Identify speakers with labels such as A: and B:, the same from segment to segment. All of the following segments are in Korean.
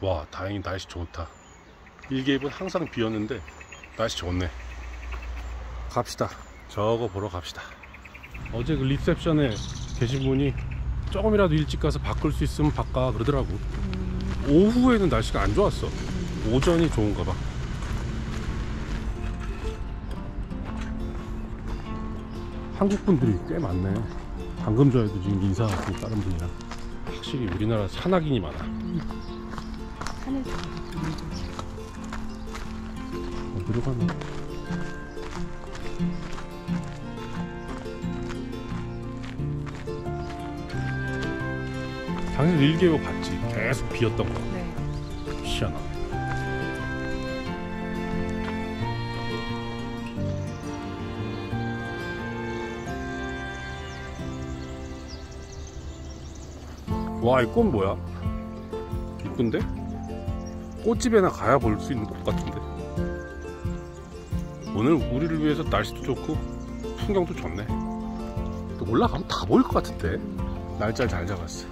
A: 와 다행히 날씨 좋다. 일개입은 항상 비었는데 날씨 좋네. 갑시다. 저거 보러 갑시다. 어제 그 리셉션에 계신 분이 조금이라도 일찍 가서 바꿀 수 있으면 바꿔 그러더라고. 오후에는 날씨가 안 좋았어. 오전이 좋은가 봐. 한국 분들이 꽤 많네. 방금 전에도 지금 인사하고 다른 분이랑. 확실히 우리나라 산악인이 많아.
B: 하 늘도
A: 어디로 가나? 당연히 일개월 봤지 계속 비었던 거
B: 네.
A: 희한하네 와, 이 꽃 뭐야? 이쁜데? 꽃집에나 가야 볼 수 있는 꽃 같은데? 오늘 우리를 위해서 날씨도 좋고 풍경도 좋네. 또 올라가면 다 보일 것 같은데? 날짜를 잘 잡았어.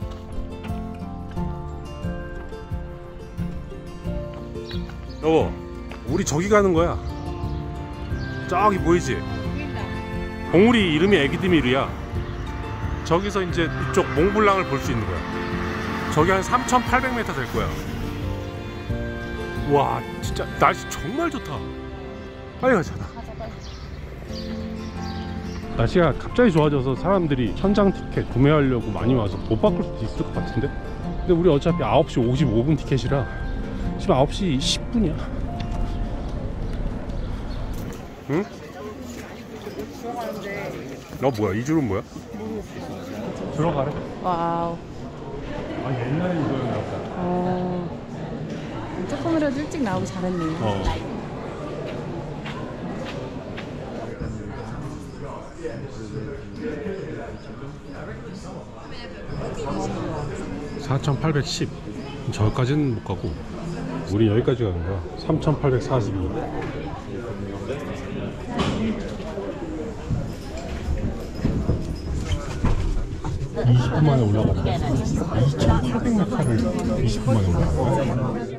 A: 여보, 우리 저기 가는 거야. 저기 보이지? 봉우리 이름이 애기드미르야. 저기서 이제 이쪽 몽블랑을 볼 수 있는 거야. 저기 한 3,800m 될 거야. 와, 진짜 날씨 정말 좋다. 빨리 가자. 날씨가 갑자기 좋아져서 사람들이 천장 티켓 구매하려고 많이 와서 못 바꿀 수도 있을 것 같은데? 근데 우리 어차피 9시 55분 티켓이라 지금 9시 10분이야. 응? 어 뭐야 이 줄은 뭐야? 들어가래.
B: 와우.
A: 아 옛날에.
B: 어. 조금이라도 일찍 나오고 잘했네요.
A: 어. (4,810) 저기까지는 못 가고. 우리 여기까지 가는 거야. (3,842) (20분) 만에 올라가네 (2,800m를) (20분) 만에 올라간 거야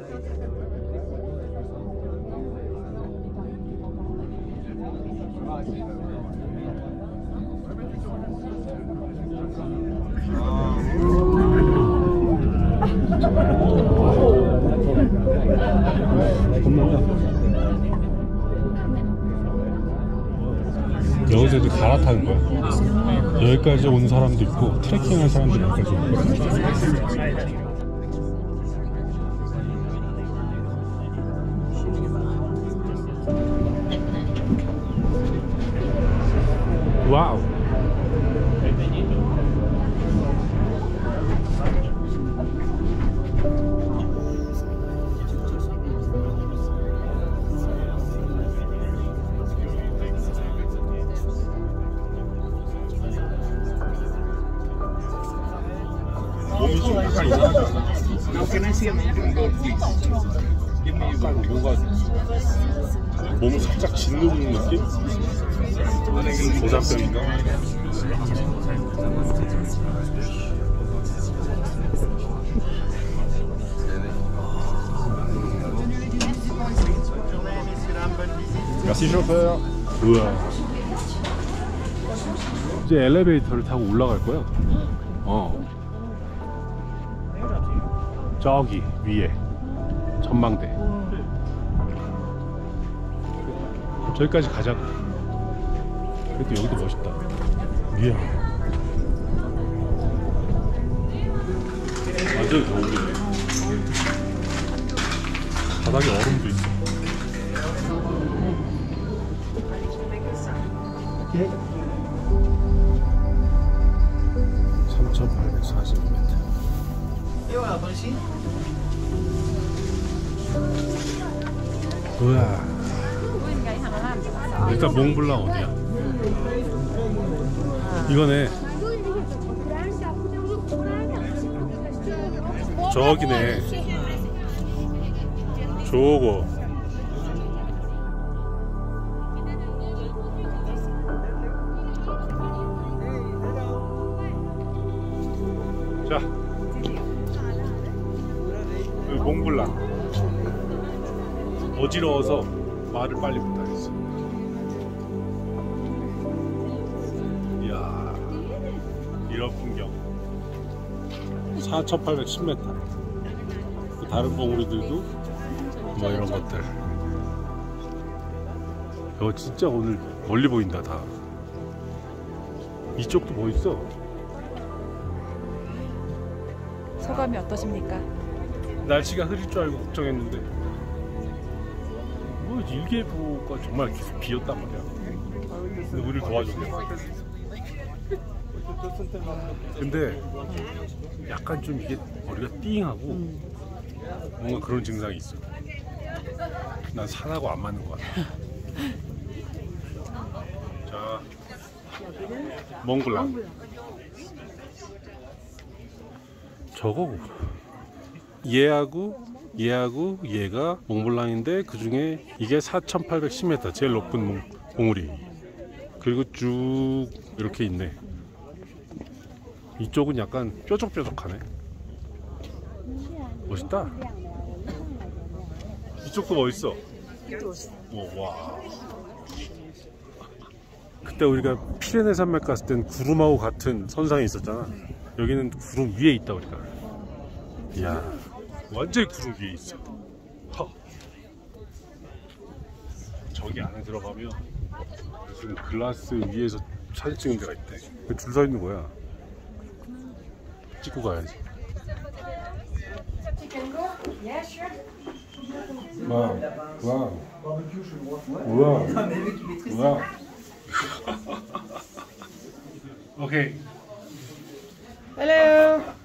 A: 여기서 이제 갈아타는 거야. 여기까지 온 사람도 있고 트레킹할 사람도 여기까지 오는 거야. 뭔가 몸을 살짝 짓누르는 느낌? 조잡병인가?
C: Merci chauffeur.
A: 우와. 이제 엘리베이터를 타고 올라갈 거야. 어. 저기 위에 전망대. 저기까지 가자고. 그래도 여기도 멋있다. 이야. 완전 겨울이네. 바닥에 얼음도 있어. (3,840m) 우와. 일단 몽블랑 어디야? 이거네. 저기네. 저거 어지러워서 말을 빨리 못하겠어 이야 이런 풍경. 4810m 그 다른 봉우리들도 뭐 이런 것들. 어 진짜 오늘 멀리 보인다 다. 이쪽도 뭐 있어?
B: 소감이 어떠십니까?
A: 날씨가 흐릴 줄 알고 걱정했는데. 뭐 일기예보가 정말 계속 비었단 말이야. 근데 우리를 도와줬네 근데 약간 좀 이게 머리가 띵하고 뭔가 그런 증상이 있어. 난 산하고 안 맞는 것 같아. 자 몽블랑 저거 얘하고 얘하고 얘가 몽블랑인데 그 중에 이게 4,810m 제일 높은 몽, 봉우리. 그리고 쭉 이렇게 있네. 이쪽은 약간 뾰족뾰족하네. 멋있다. 이쪽도 멋있어. 오, 와. 그때 우리가 피레네 산맥 갔을 땐 구름하고 같은 선상에 있었잖아. 여기는 구름 위에 있다 우리가. 이야 완전히 구름 위에 있어. 허. 저기 안에 들어가면 무슨 글라스 위에서 사진 찍는 데가 있대. 줄 서 있는 거야. 찍고 가야지. 와우. 와우. 와우 와우 오케이.
D: Hello.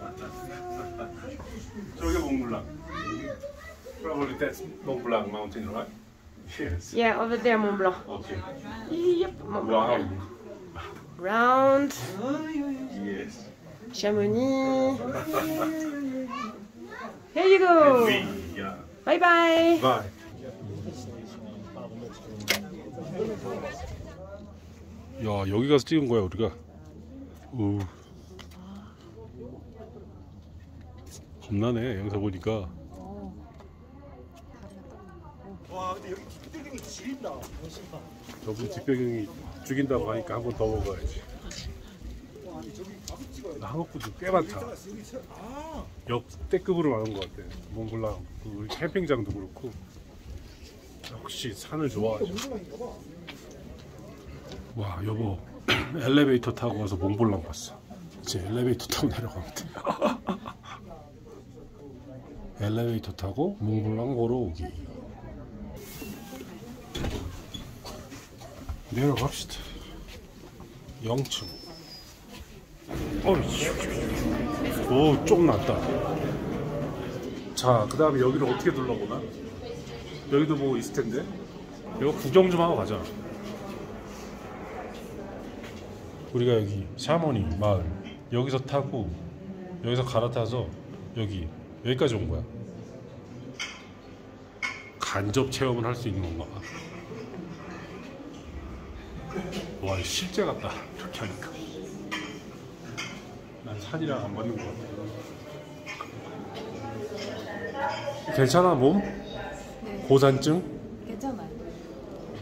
A: 저게 몽블랑. Probably that's Mont Blanc mountain, right? Yes.
D: Yeah, over there, Mont Blanc.
A: Okay.
D: Yep, Mont. Blanc. Round,
A: Yes.
D: Chamonix. Here you go.
A: We, yeah.
D: Bye bye.
A: Bye. 야 여기 가서 찍은 거야 우리가. 오. 겁나네 영상 보니까.
C: 와 근데 여기 뒷배경이 지린다 멋있다
A: 저분 뒷배경이 죽인다고 하니까 한 번 더 먹어야지.
C: 와 근데 저기 가서 찍어야 돼
A: 한국분들 꽤 많다.
C: 여기 아
A: 역대급으로 많은 것 같아. 몽블랑 그 우리 캠핑장도 그렇고 역시 산을 좋아하죠. 봐와 여보 엘리베이터 타고 와서 몽블랑 봤어. 이제 엘리베이터 타고 내려가면 돼. 엘리베이터 타고 몽블랑 걸어 오기. 내려갑시다. 0층. 어이씨. 오, 좀 낫다. 자, 그 다음에 여기를 어떻게 둘러보나? 여기도 뭐 있을 텐데. 이거 구경 좀 하고 가자. 우리가 여기 샤머니 마을 여기서 타고 여기서 갈아타서 여기 여기까지 온 거야. 간접 체험을 할 수 있는 건가 봐. 와, 실제 같다. 이렇게 하니까. 난 산이랑 안 맞는 것 같아. 괜찮아, 몸? 고산증?
B: 괜찮아요.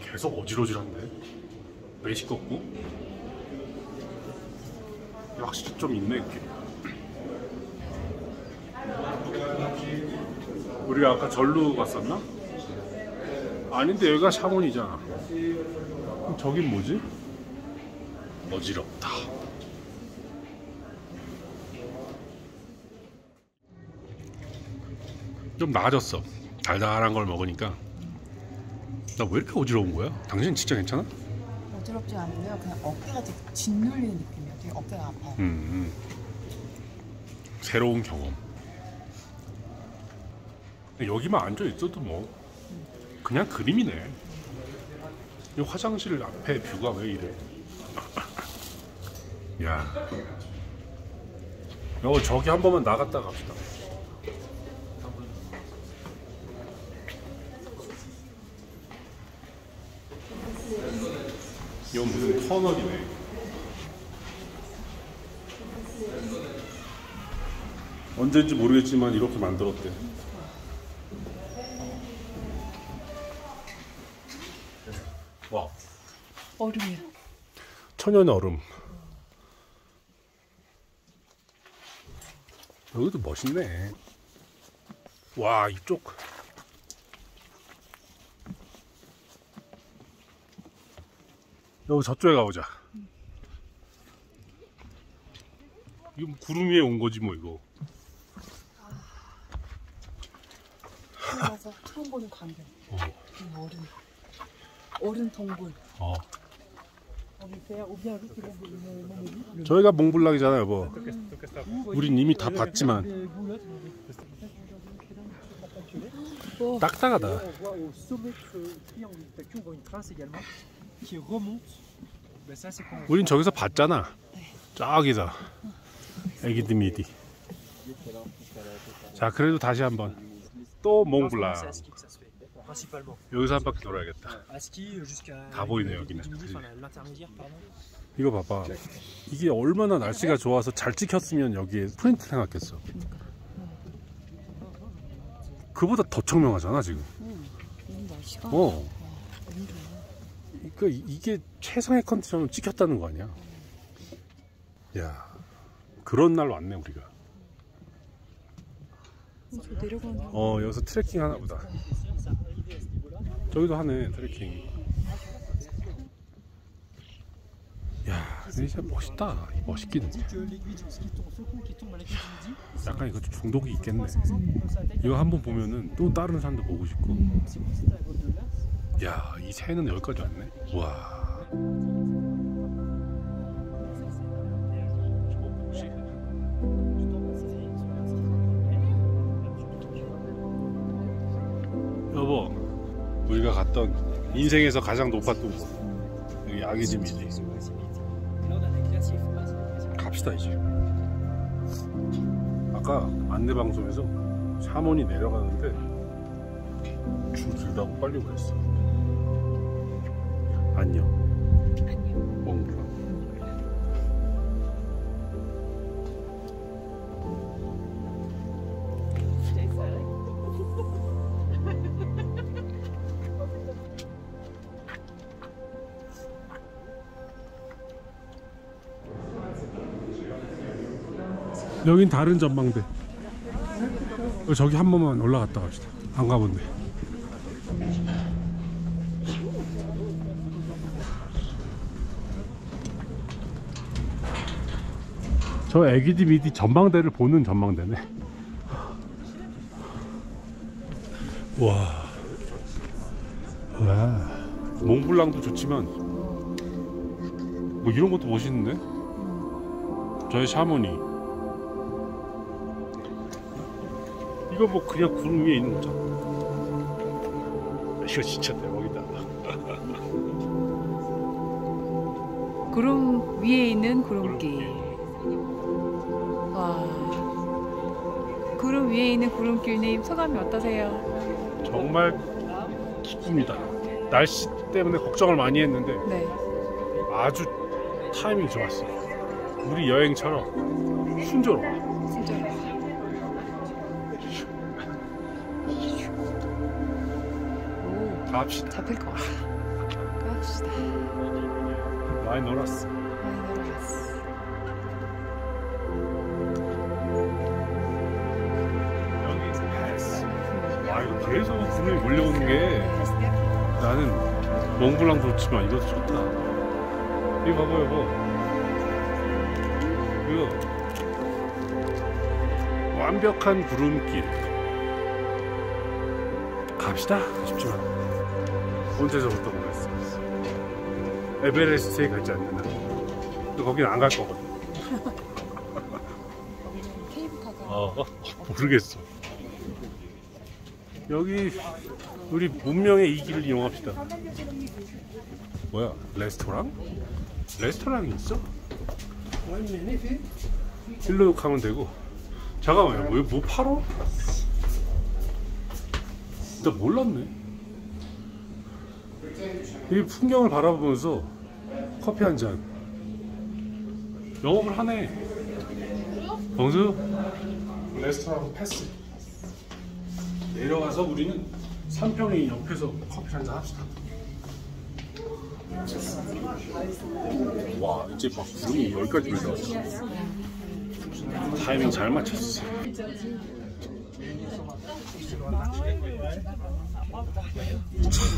A: 계속 어지러지한데 매시 꺾고 확실히 좀 있네 이게 우리가 아까 절로 갔었나? 아닌데 여기가 샤몬이잖아 그럼 저긴 뭐지? 어지럽다 좀 나아졌어 달달한 걸 먹으니까 나 왜 이렇게 어지러운 거야? 당신 진짜 괜찮아?
B: 어지럽지 않고요. 그냥 어깨가 되게 짓눌리는 느낌이에요. 되게 어깨가 아파요.
A: 음, 음. 새로운 경험. 여기만 앉아 있어도 뭐 그냥 그림이네. 이 화장실 앞에 뷰가 왜 이래? 야, 여기 저기 한 번만 나갔다 갑시다. 이건 무슨 터널이네. 언제인지 모르겠지만 이렇게 만들었대.
B: 얼음이야.
A: 천연 얼음. 여기도 멋있네. 와, 이쪽. 여기 저쪽에 가보자. 이거 뭐 구름 위에 온 거지 뭐 이거.
B: 들어가서 처음 보는 광경.
A: 어.
B: 이 얼음. 얼음 동굴.
A: 어. 저희가 몽블랑이잖아요, 여보. 우린 이미 다 봤지만
B: 오,
A: 딱딱하다. 우린 저기서 봤잖아. 저기서. 애기들 미디. 자, 그래도 다시 한번. 또 몽블랑. 여기서 한 바퀴 돌아야겠다.
C: Ski jusqu'à.
A: 다 보이네, 여기는.
C: L'intermédiaire, pardon.
A: 이거 봐봐. 이게 얼마나 날씨가 좋아서 잘 찍혔으면 여기에 프린트 생각했어. 그보다 더 청명하잖아, 지금.
B: 이 날씨가.
A: 어.
B: 와, 너무 좋아.
A: 그러니까 이- 이게 최상의 컨디션을 찍혔다는 거 아니야? 야, 그런 날 왔네 우리가.
B: 거.
A: 어, 여기서 트레킹 하나 보다. 저기도 하네 트레킹. 야, 근데 진짜 멋있다. 멋있긴.
C: midi,
A: 약간 이거 좀 중독이 있겠네.
C: 500 pour sa tête.
A: 이거 한번 보면은 또 다른 산도 보고 싶고.
C: Si vous êtes à la côte de glace,
A: 야, 이 새는 여기까지 왔네. 와. 갔던 인생에서 가장 높았던 곳. 여기 아기집이지. 갑시다 이제. 아까 안내 방송에서 샤먼이 내려가는데 줄 길다고 빨리 그랬어. 안녕.
B: 안녕.
A: 여긴 다른 전망대. 저기 한 번만 올라갔다 갑시다. 안 가본데. 저 애기디 미디 전망대를 보는 전망대네. 와. 와. 몽블랑도 좋지만 뭐 이런 것도 멋있는데? 저의 샤머니. 이거 뭐 그냥 구름 위에 있는 거잖아. 이거 진짜 대박이다.
B: 구름 위에 있는 구름길. 와. 구름 위에 있는 구름길님 소감이 어떠세요?
A: 정말 기쁩니다. 날씨 때문에 걱정을 많이 했는데
B: 네.
A: 아주 타이밍이 좋았어. 우리 여행처럼 순조로워.
B: 오,
A: 갑시다.
B: 잡힐 것 같아. 갑시다.
A: 많이 놀았어.
B: 많이
A: 패스. 와 이거 계속 구름이 몰려오는 게 나는 몽블랑도 좋지만 이것도 좋다. 이거 봐봐요, 뭐. 이거 완벽한 구름길. 갑시다. 아쉽지만 언제서부터 그랬어. 에베레스트에 가지 않는다. 또 거긴 안갈 거거든.
B: 케이블카가
A: 어, 모르겠어. 여기 우리 문명의 이 길을 이용합시다. 뭐야? 레스토랑? 레스토랑이 있어? 일로 가면 되고. 잠깐만요. 뭐, 뭐 팔어? 나 몰랐네. 이 풍경을 바라보면서 커피 한 잔. 영업을 하네. 봉수? 레스토랑 패스. 내려가서 우리는 삼평이 옆에서 커피 한 잔 합시다. 와 이제 막 구름이 여기까지 올라왔어 타이밍 잘 맞췄어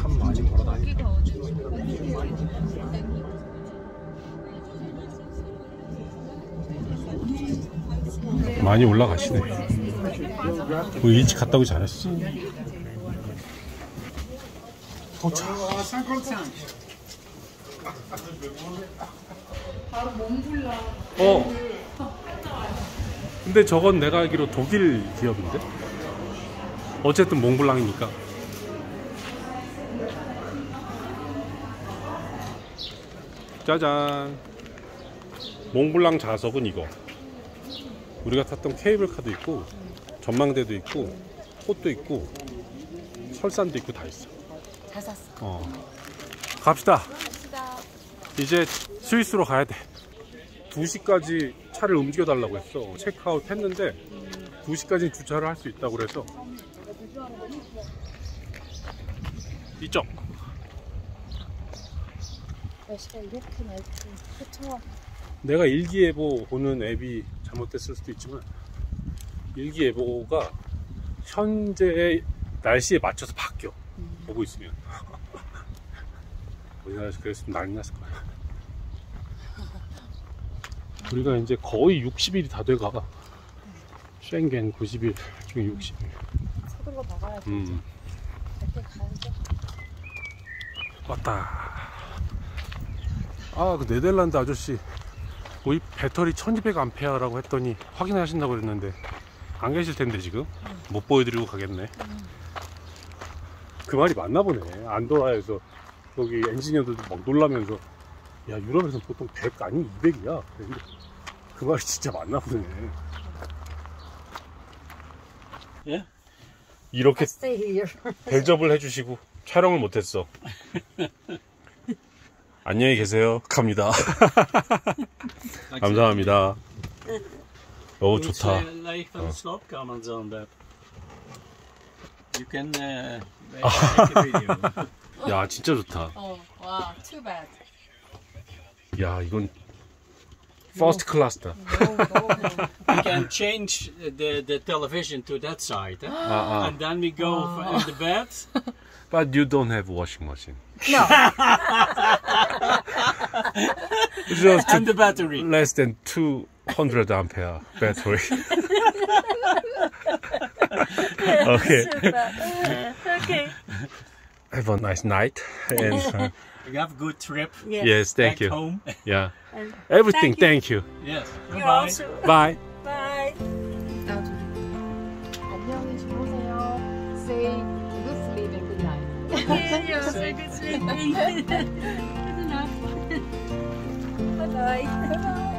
A: 참 많이 걸어다 많이 올라가시네 뭐 일찍 갔다 오기 잘했어 도착 어. 근데 저건 내가 알기로 독일 기업인데? 어쨌든 몽블랑이니까. 짜잔. 몽블랑 자석은 이거. 우리가 탔던 케이블카도 있고, 전망대도 있고, 꽃도 있고, 설산도 있고 다 있어.
B: 잘 샀어.
A: 어. 갑시다. 이제 스위스로 가야 돼. 2시까지 차를 움직여 달라고 했어. 체크아웃 했는데 2시까지 주차를 할 수 있다고 그래서 이쪽.
B: 날씨가 이렇게 맑고 그쵸?
A: 내가 일기예보 보는 앱이 잘못됐을 수도 있지만 일기예보가 현재의 날씨에 맞춰서 바뀌어. 보고 있으면. 우리나라에서 그랬으면 난리 났을 거야. 우리가 이제 거의 60일이 다 돼가. 쉔겐 90일 중에 60일.
B: 서둘러 나가야지.
A: 음,
B: 가야죠.
A: 왔다. 아, 그 네덜란드 아저씨. 뭐이 배터리 1200A라고 했더니 확인하신다고 그랬는데 안 계실 텐데 지금 못 보여드리고 가겠네. 그 말이 맞나 보네. 안도라에서 여기 엔지니어들도 막 놀라면서 야 유럽에서는 보통 100 아니 200이야. 그 말이 진짜 맞나 보네.
E: 예?
A: 이렇게. 대접을 해주시고 촬영을 못했어. 안녕히 계세요. 갑니다. 감사합니다. 오 좋다.
E: Leeg van de slaapkamer dan dat. You can uh, make a video.
A: 야 진짜 좋다.
B: 어, 와, too bad.
A: 야 이건 퍼스트 클래스다.
B: 너무 너무
E: You can change the, the television to that side. Eh?
A: 아, 아.
E: And then we go f- in the bed.
A: But you don't have washing machine.
B: No.
A: just
E: the battery.
A: less than 200 ampere battery. Okay.
D: Uh, okay.
A: Have a nice night and uh,
E: you have a good trip.
A: Yes, yes thank
E: Back
A: you.
E: home.
A: Yeah. And everything thank you, thank you.
E: yes.
D: You
E: bye
D: also...
A: bye.
D: Bye.
B: Say good sleep and good night.
D: Yeah, yeah say good Bye-bye.